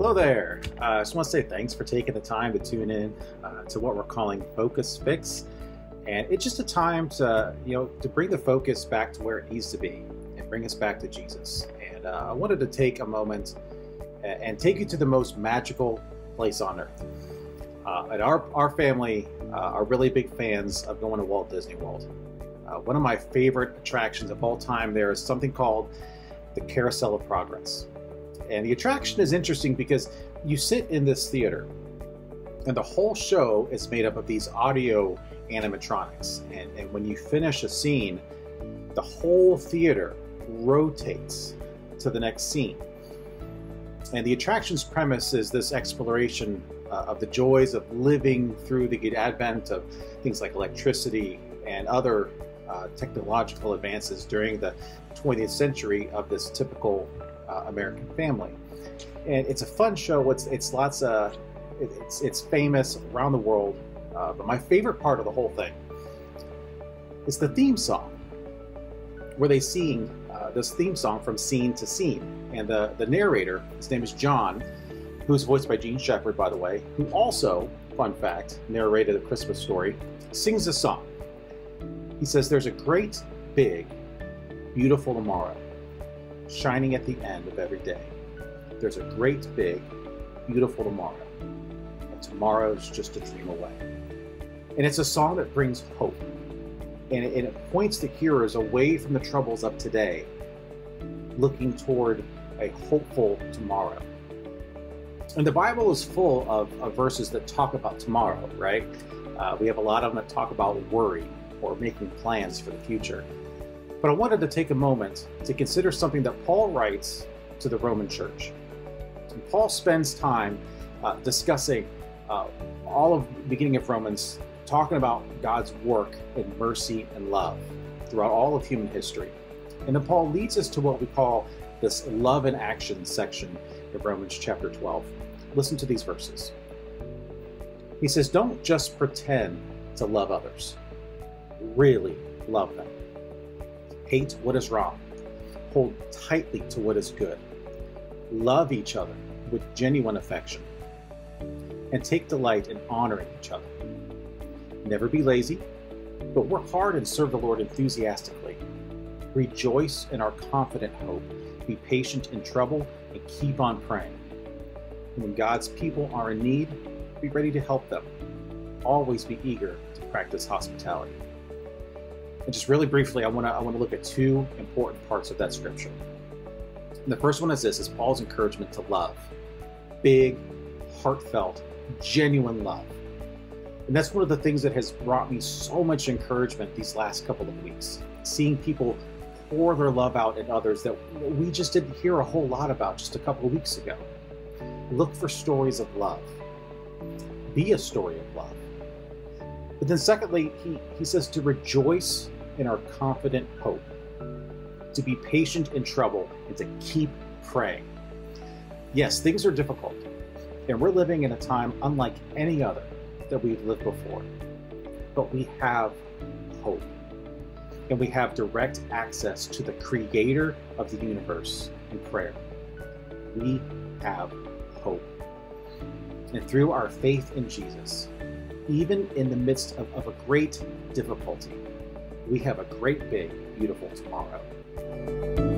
Hello there. Uh, I just want to say thanks for taking the time to tune in uh, to what we're calling Focus Fix. And it's just a time to, you know, to bring the focus back to where it needs to be and bring us back to Jesus. And uh, I wanted to take a moment and, take you to the most magical place on earth. Uh, and our, our family uh, are really big fans of going to Walt Disney World. Uh, one of my favorite attractions of all time there is something called the Carousel of Progress. And the attraction is interesting because you sit in this theater, and the whole show is made up of these audio animatronics. And, and when you finish a scene, the whole theater rotates to the next scene. And the attraction's premise is this exploration uh, of the joys of living through the advent of things like electricity and other uh, technological advances during the 20th century of this typical uh, American family. And it's a fun show. It's it's lots of it's it's famous around the world. Uh, but my favorite part of the whole thing is the theme song, where they sing uh, this theme song from scene to scene. And the the narrator, his name is John, who's voiced by Jean Shepherd, by the way, who also, fun fact, narrated a Christmas story, sings a song. He says, "There's a great, big, beautiful tomorrow." Shining at the end of every day. There's a great, big, beautiful tomorrow, and tomorrow's just a dream away. And it's a song that brings hope, and it, and it points the hearers away from the troubles of today, looking toward a hopeful tomorrow. And the Bible is full of, of verses that talk about tomorrow, right? Uh, we have a lot of them that talk about worry or making plans for the future. But I wanted to take a moment to consider something that Paul writes to the Roman church. And Paul spends time uh, discussing uh, all of the beginning of Romans, talking about God's work in mercy and love throughout all of human history. And then Paul leads us to what we call this love and action section of Romans chapter 12. Listen to these verses. He says, Don't just pretend to love others, really love them. Hate what is wrong. Hold tightly to what is good. Love each other with genuine affection. And take delight in honoring each other. Never be lazy, but work hard and serve the Lord enthusiastically. Rejoice in our confident hope. Be patient in trouble and keep on praying. And when God's people are in need, be ready to help them. Always be eager to practice hospitality. And just really briefly, I want to I want to look at two important parts of that scripture. And the first one is this: is Paul's encouragement to love, big, heartfelt, genuine love. And that's one of the things that has brought me so much encouragement these last couple of weeks. Seeing people pour their love out in others that we just didn't hear a whole lot about just a couple of weeks ago. Look for stories of love. Be a story of love. Then, secondly, he, he says to rejoice in our confident hope, to be patient in trouble, and to keep praying. Yes, things are difficult, and we're living in a time unlike any other that we've lived before. But we have hope, and we have direct access to the creator of the universe in prayer. We have hope. And through our faith in Jesus, even in the midst of, of a great difficulty, we have a great, big, beautiful tomorrow.